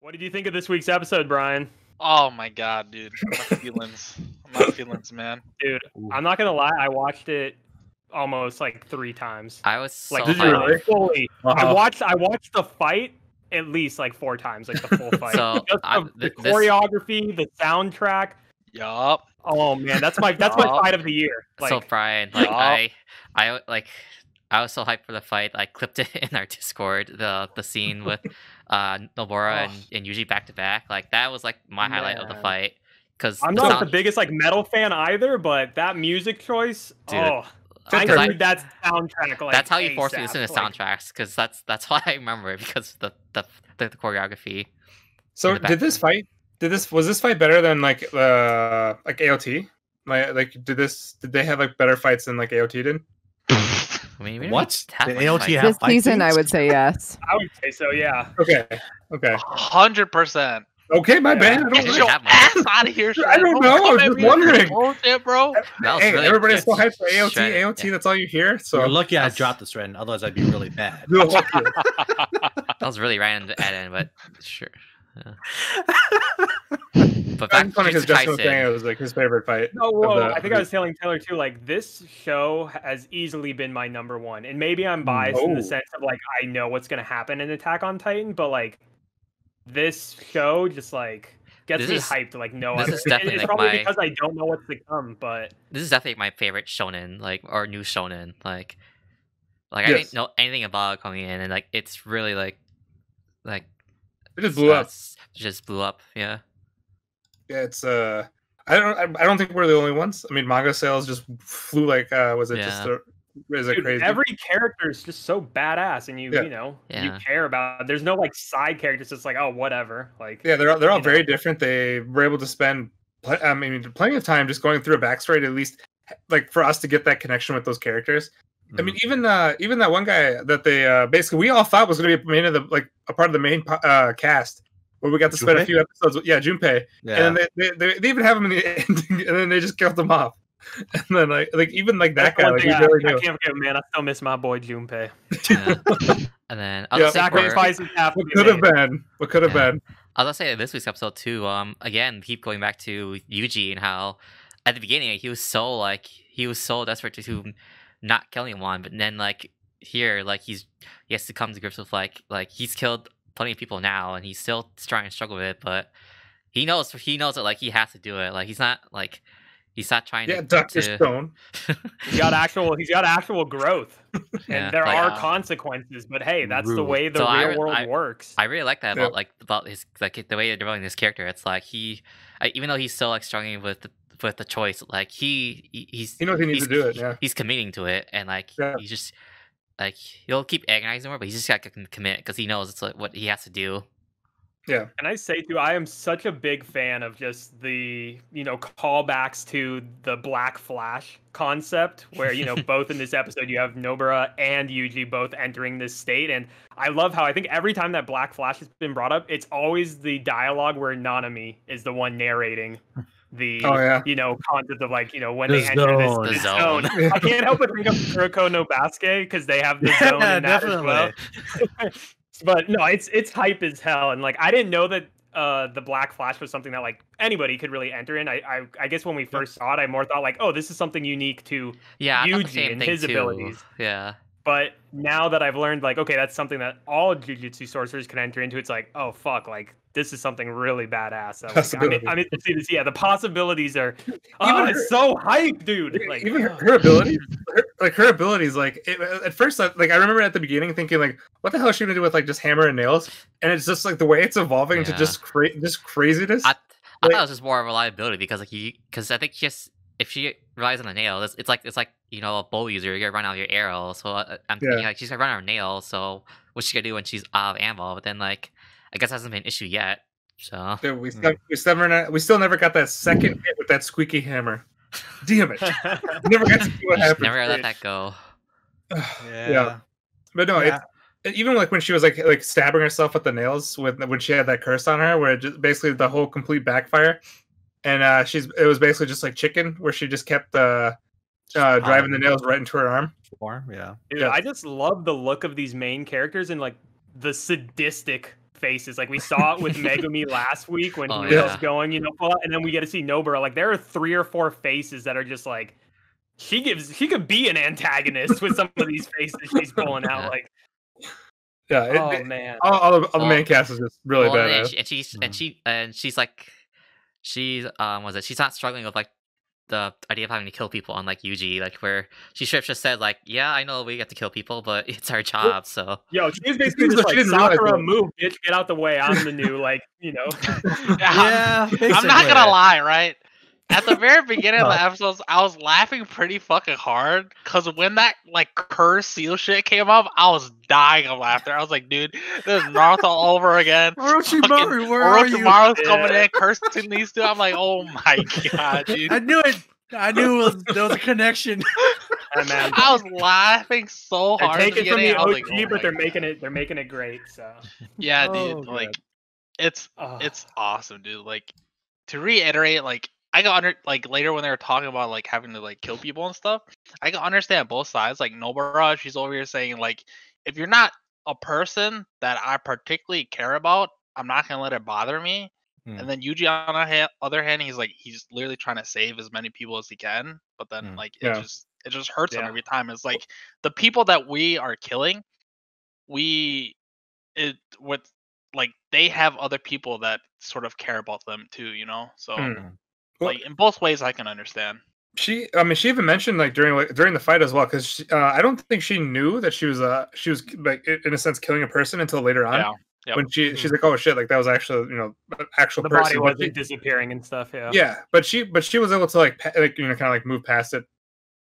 What did you think of this week's episode, Brian? Oh my god, dude. My feelings. My feelings, man. Dude, I'm not gonna lie, I watched it almost like three times. I was so Like Did you hyped. really? I uh-huh. watched I watched the fight at least like four times, like the full fight. So, Just I- the, the th- this- choreography, the soundtrack. Yup. Oh man, that's my that's my fight of the year. Like, so Brian, like Yup. I, I like, I was so hyped for the fight. I clipped it in our Discord. The the scene with uh Nobara and, and Yuji back to back. Like that was like my highlight of the fight. Because I'm not the biggest like metal fan either, but that music choice, Dude, oh, I because I- that soundtrack. Like that's how you force me to listen to like- soundtracks. Because that's that's why I remember it because the the, the, the choreography. So the did this fight? Did this was this fight better than like uh like AOT? Like like did this did they have like better fights than like AOT did? I mean, we What? have Did much AOT have- This fight season, I would say yes. I would say so, yeah. Okay, okay, Hundred percent. okay. My Yeah. bad. I Get Get don't, your your ass out of here. I don't know, I was just wondering. Bullshit, bro. Hey, really everybody's good. so hyped for AOT. Shred- AOT. yeah. That's all you hear. So You're lucky I dropped this trend, otherwise I'd be really bad. No, fuck you. That was really random to add in, but sure. Yeah. But back That's to funny because Jujutsu Justin was saying it was like his favorite fight. No, whoa, the- I think I was telling Taylor too. Like this show has easily been my number one, and maybe I'm biased in Oh. the sense of like I know what's gonna happen in Attack on Titan, but like this show just like gets This me is- hyped like no this other. is definitely, it's like, probably my- because I don't know what's to come, but This is definitely my favorite shonen, like or new shonen. Like, like I didn't know anything about it coming in, and like it's really like, like It just blew uh, up. Just blew up. Yeah. Yeah, it's uh, I don't, I, I don't think we're the only ones. I mean, manga sales just flew like, uh, was it just, a, is it crazy? every character is just so badass, and you Yeah. you know you care about. There's no like side characters. It's like oh whatever. Like yeah, they're all, they're all very know. different. They were able to spend, I mean, plenty of time just going through a backstory to at least, like, for us to get that connection with those characters. I mean, even uh, even that one guy that they uh, basically we all thought was going to be main of the like a part of the main uh, cast, where we got to spend a few episodes. With, yeah, Junpei, yeah. and then they, they, they, they even have him in the ending, and then they just killed him off. And then like like even like that that's guy, like thing I, really I can't forget, man. I still miss my boy Junpei. yeah. and then I Yeah. was yeah, Sacrifices have to What be could have been? What could have Yeah. been? I was gonna say this week's episode too. Um, again, keep going back to Yuji and how at the beginning he was so like he was so desperate to, to not kill anyone, but then like here, like he's he has to come to grips with like like he's killed plenty of people now, and he's still trying to struggle with it, but he knows he knows that like he has to do it. Like he's not like he's not trying Yeah, to. Doctor to- Stone. He's got actual. He's got actual growth, Yeah, and there like, are uh, consequences. But hey, that's the way the So real re- world I- works. I really like that Yeah. about like about his like the way they're developing this character. It's like he, I, even though he's still like struggling with the, with the choice, like he he- he's He knows he needs to do it, yeah. he's committing to it, and like Yeah. he just like he'll keep agonizing more, but he's just got to commit because he knows it's like what he has to do. Yeah. And I say too, I am such a big fan of just the you know callbacks to the Black Flash concept, where you know both in this episode you have Nobara and Yuji both entering this state, and I love how I think every time that Black Flash has been brought up, it's always the dialogue where Nanami is the one narrating the Oh, yeah. you know concept of like you know when The they enter this, zone. The this zone. zone. I can't help but think of Kuroko no Basket because they have the zone yeah, in that as well definitely. but no, it's it's hype as hell, and like I didn't know that uh the Black Flash was something that like anybody could really enter in. I I, I guess when we first saw it, I more thought like, oh, this is something unique to. Yeah, I thought the Yuji and his too. abilities. Yeah, But now that I've learned like, okay, that's something that all Jujutsu sorcerers can enter into. It's like, oh fuck, like this is something really badass. So, like, I'm, I'm interested to see this. Yeah, the possibilities are. Oh, Even it's her- so hype, dude. Like, even her, oh. her abilities, her, like her abilities, like it, at first, like I remember at the beginning thinking, like, what the hell is she gonna do with like just hammer and nails? And it's just like the way it's evolving to Yeah. just cra- just craziness. I I Like- thought it was just more of a reliability because like you because I think just if she relies on a nail, it's, it's like it's like you know a bow user, you're gonna run out of your arrow. So uh, I'm thinking like she's gonna run out of nails. So what's she gonna do when she's out of ammo? But then like I guess that hasn't been an issue yet. So Dude, we still, we still never, we still never got that second hit with that squeaky hammer. Damn it! never got to see what happened. never let that go. Yeah. But no, Yeah. it's even like when she was like like stabbing herself with the nails with when she had that curse on her, where it just basically the whole complete backfire, and uh she's it was basically just like chicken, where she just kept uh, uh driving the nails right into her arm. More, yeah. Dude, Yeah. I just love the look of these main characters and like the sadistic faces. Like we saw it with Megumi last week when Oh, he was yeah. going, you know, full and then we get to see Nobara. Like there are three or four faces that are just like she gives. She could be an antagonist with some of these faces she's pulling out. Yeah. Like Yeah, it- oh it- man, all, all, the, all the main cast is just really Well, bad. and, she, and she's and she and she's like she's um was it she's not struggling with like the idea of having to kill people unlike Yuji like where she straight just said like yeah I know we get to kill people but it's our job so yo, she's basically seems just like like she didn't realize Sakura, move, bitch, get out the way. I'm the new, like you know. Yeah, I'm not gonna lie, right? At the very beginning of the episodes, I was laughing pretty fucking hard because when that like curse seal shit came up, I was dying of laughter. I was like, dude, this is Naruto all over again. Orochimaru, where are you? Orochimaru's coming Yeah. in, cursing these two. I'm like, oh my god, dude. I knew it. I knew it was, there was a connection. Yeah, man. I was laughing so They're hard. at the taking from the OG, like, oh but they're God. making it. They're making it great. So Yeah, Oh, dude. God. Like, it's oh. it's awesome, dude. Like to reiterate, like I got under like later when they were talking about like having to like kill people and stuff. I can understand both sides. Like Nobara, she's over here saying like, if you're not a person that I particularly care about, I'm not gonna let it bother me. Hmm. And then Yuji on the ha- other hand, he's like he's literally trying to save as many people as he can, but then Hmm. like it Yeah. just it just hurts him every time. It's like the people that we are killing, we it with like they have other people that sort of care about them too, you know. So Mm. Well- like in both ways, I can understand. She, I mean, she even mentioned like during like, during the fight as well, because uh, I don't think she knew that she was uh she was like in a sense killing a person until later on. Yeah. Yep. When she she's like, oh shit, like that was actually you know an actual the person. body wasn't she- disappearing and stuff. Yeah. yeah, but she but she was able to like pa- like you know kind of like move past it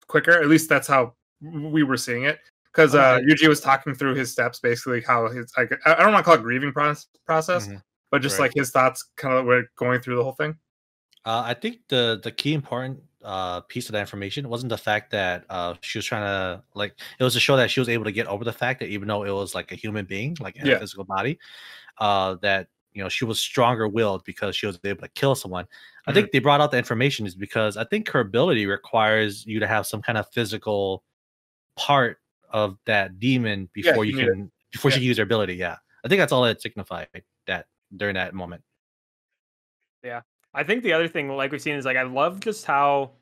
quicker. At least that's how we were seeing it. Because uh, Okay. Yuji was talking through his steps, basically how his like I I don't want to call it grieving process, process, Mhm. but just Right. like his thoughts kind of were going through the whole thing. Uh, I think the the key important uh, piece of that information wasn't the fact that uh, she was trying to like it was to show that she was able to get over the fact that even though it was like a human being, like in Yeah. a physical body, uh, that you know she was stronger willed because she was able to kill someone. I Mhm. think they brought out the information is because I think her ability requires you to have some kind of physical part of that demon before you you it. can before she Yeah. can use her ability. Yeah, I think that's all it signified that during that moment. I think the other thing, like we've seen, is like I love just how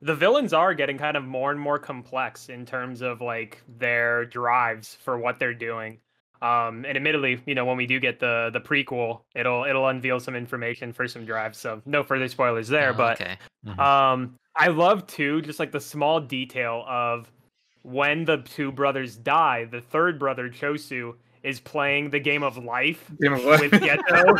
the villains are getting kind of more and more complex in terms of like their drives for what they're doing. Um, and admittedly, you know, when we do get the the prequel, it'll it'll unveil some information for some drives. So no further spoilers there. Oh, but okay Mhm. um, I love too, just like the small detail of when the two brothers die, the third brother Chosu is playing the game of life Game of Life. with Geto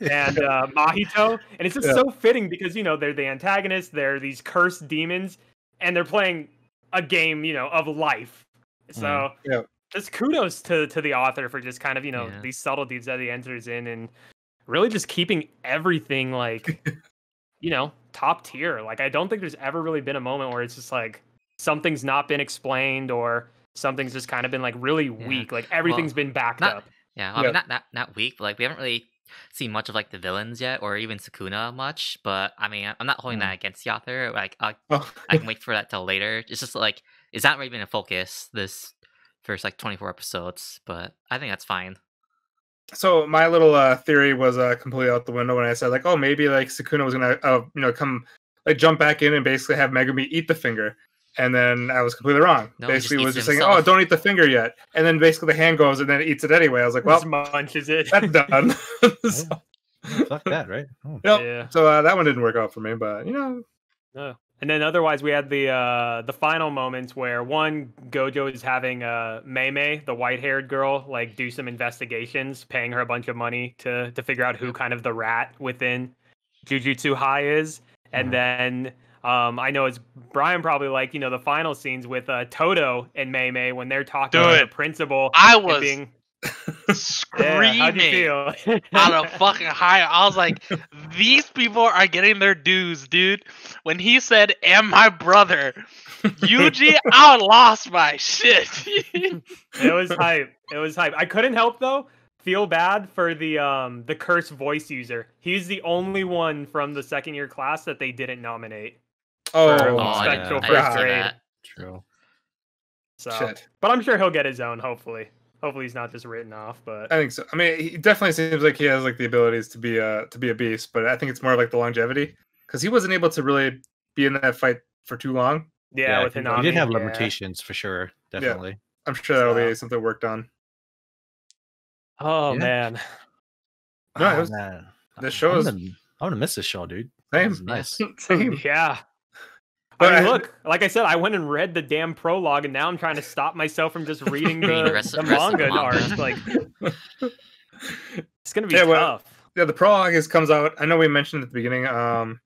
and uh, Mahito, and it's just Yeah. so fitting because you know they're the antagonists, they're these cursed demons, and they're playing a game, you know, of life. So Yeah. just kudos to to the author for just kind of you know Yeah. these subtleties that he enters in, and really just keeping everything like you know top tier. Like I don't think there's ever really been a moment where it's just like something's not been explained or something's just kind of been like really Yeah. weak. Like everything's been backed not- up. Yeah, well, I mean, not not not weak, but like we haven't really seen much of like the villains yet, or even Sukuna much. But I mean, I'm not holding Mm. that against the author. Like, I, Oh. I can wait for that till later. It's just like it's not really been a focus this first like 24 episodes, but I think that's fine. So my little uh, theory was uh, completely out the window when I said like, oh, maybe like Sukuna was gonna, uh, you know, come like jump back in and basically have Megumi eat the finger, and then I was completely wrong. No, he just basically, was eats just saying, oh, don't eat the finger yet, and then basically the hand goes and then it eats it anyway. I was like, well, Just munches it. that's done. so, Fuck that, right? Oh. yep. Yeah. so uh, that one didn't work out for me, but you know, No. And then otherwise we had the uh the final moments where one Gojo is having uh Mei Mei, the white haired girl, like do some investigations, paying her a bunch of money to to figure out who kind of the rat within Jujutsu High is. And Mhm. then um I know it's Brian probably like, you know, the final scenes with uh Todo and Mei Mei when they're talking to the principal. I was being, screaming yeah, out of fucking high. I was like, these people are getting their dues, dude. When he said, "Am my brother," Yuji, I lost my shit. it was hype. It was hype. I couldn't help though feel bad for the um the curse voice user. He's the only one from the second year class that they didn't nominate. Oh, For Oh, I special didn't, I first didn't grade. that. True. So, shit. but I'm sure he'll get his own. Hopefully, Hopefully he's not just written off, but I think so. I mean, he definitely seems like he has like the abilities to be a to be a beast, but I think it's more like the longevity because he wasn't able to really be in that fight for too long. yeah, with he, Hinami. he did have yeah. limitations for sure. Definitely. I'm sure that'll So- be something worked on. Oh Yeah. man. No, it Oh, was- man. the show I'm is- gonna, I'm gonna miss this show, dude. Same. Nice. Same. Yeah. But I mean, look, like I said, I went and read the damn prologue, and now I'm trying to stop myself from just reading the, the rest- the rest manga manga. arcs. Like, it's gonna be Yeah, well, tough. Yeah, the prologue is comes out. I know we mentioned at the beginning. Um,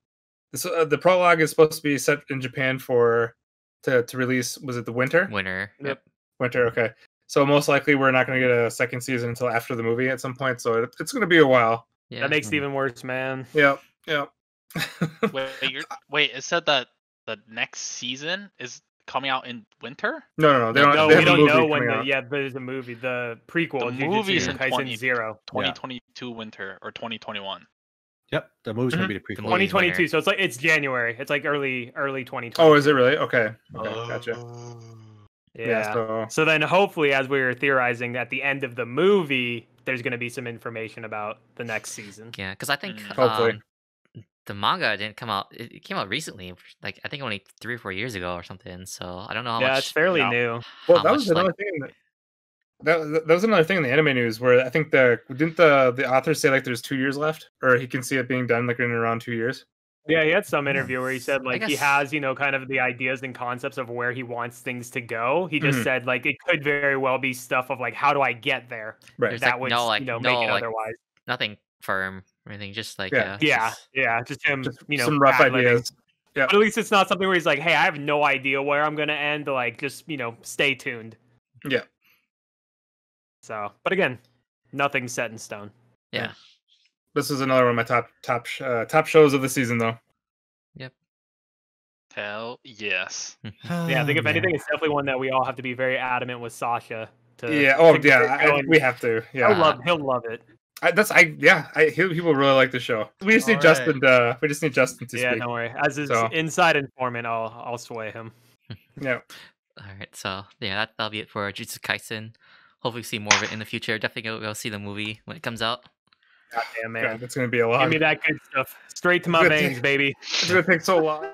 this, uh, the prologue is supposed to be set in Japan for to to release. Was it the winter? Winner. Yep. Winter. Okay. So most likely we're not going to get a second season until after the movie at some point. So it, it's going to be a while. Yeah. That makes it even worse, man. Yep. Yep. Wait, you're, wait, it said that the next season is coming out in winter. no, no, no. They don't. No, they we don't know when the out. yeah, there's a movie. The prequel, The Jujutsu movie's in Kaisen 20 Zero. 2022 winter or 2021. Yep, the movie's gonna be the The prequel. 2022. So it's like it's January. It's like early early 2020. Oh, is it really? Okay. Okay. Gotcha. yeah. Yeah. so So then, hopefully, as we were theorizing, at the end of the movie, there's going to be some information about the next season. Yeah, because I think Mm. Hopefully. um, the manga didn't come out. It it came out recently, like I think only three or four years ago or something. So I don't know how yeah, much. it's fairly no. new. well, how that was much, like- another thing. That, that that was another thing in the anime news where I think the didn't the the author say like there's two years left, or he can see it being done like in around two years. Yeah, he had some interview where he said like he has, you know, kind of the ideas and concepts of where he wants things to go. He just Mhm. said like it could very well be stuff of like how do I get there? Right. There's, that like, would no, like, you know no, make it like, otherwise. nothing firm or anything. Just like Yeah. uh, Yeah, just- yeah, just him, Just you know, some rough ad-libbing. ideas. But at least it's not something where he's like, "Hey, I have no idea where I'm gonna end." Like, just you know, stay tuned. Yeah. So, but again, nothing set in stone. yeah. This is another one of my top top uh, top shows of the season though. Yep. Hell yes. Yeah, I think if Oh, anything, it's definitely one that we all have to be very adamant with Sasha. To yeah. Oh yeah. I, we have to. he'll Yeah. love, he'll love it. I, that's I. Yeah. I he, people really like the show. We just need Alright. Justin. To, we just need Justin to Yeah, speak. don't worry. As his So- inside informant, I'll I'll sway him. Yeah. All right, so yeah, that that'll be it for Jujutsu Kaisen. Hopefully, see more of it in the future. Definitely go, go see the movie when it comes out. God damn man, God, it's gonna be a lot. give me that good stuff straight to my veins, baby. It's gonna take so long.